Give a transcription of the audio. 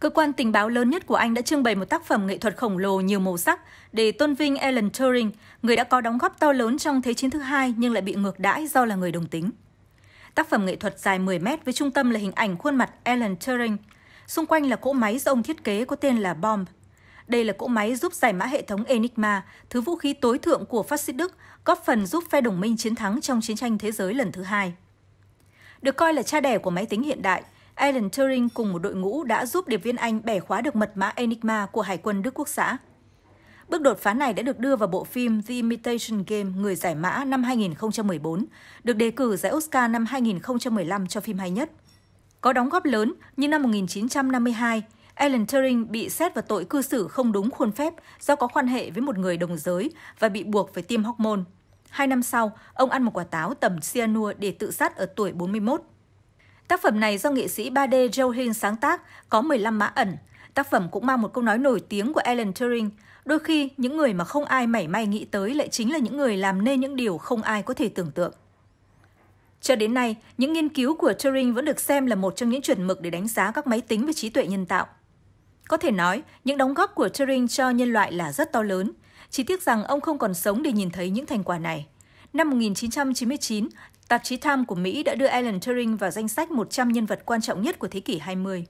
Cơ quan tình báo lớn nhất của Anh đã trưng bày một tác phẩm nghệ thuật khổng lồ nhiều màu sắc để tôn vinh Alan Turing, người đã có đóng góp to lớn trong Thế chiến thứ hai nhưng lại bị ngược đãi do là người đồng tính. Tác phẩm nghệ thuật dài 10 mét với trung tâm là hình ảnh khuôn mặt Alan Turing. Xung quanh là cỗ máy do ông thiết kế có tên là Bomb. Đây là cỗ máy giúp giải mã hệ thống Enigma, thứ vũ khí tối thượng của phát xít Đức, góp phần giúp phe đồng minh chiến thắng trong chiến tranh thế giới lần thứ hai. Được coi là cha đẻ của máy tính hiện đại, Alan Turing cùng một đội ngũ đã giúp điệp viên Anh bẻ khóa được mật mã Enigma của Hải quân Đức Quốc xã. Bước đột phá này đã được đưa vào bộ phim The Imitation Game Người giải mã năm 2014, được đề cử giải Oscar năm 2015 cho phim hay nhất. Có đóng góp lớn như năm 1952, Alan Turing bị xét vào tội cư xử không đúng khuôn phép do có quan hệ với một người đồng giới và bị buộc phải tiêm hormone. Hai năm sau, ông ăn một quả táo tầm cyanua để tự sát ở tuổi 41. Tác phẩm này do nghệ sĩ 3D Joe Hill sáng tác, có 15 mã ẩn. Tác phẩm cũng mang một câu nói nổi tiếng của Alan Turing, đôi khi những người mà không ai mảy may nghĩ tới lại chính là những người làm nên những điều không ai có thể tưởng tượng. Cho đến nay, những nghiên cứu của Turing vẫn được xem là một trong những chuẩn mực để đánh giá các máy tính và trí tuệ nhân tạo. Có thể nói, những đóng góp của Turing cho nhân loại là rất to lớn, chỉ tiếc rằng ông không còn sống để nhìn thấy những thành quả này. Năm 1999, tạp chí Time của Mỹ đã đưa Alan Turing vào danh sách 100 nhân vật quan trọng nhất của thế kỷ 20.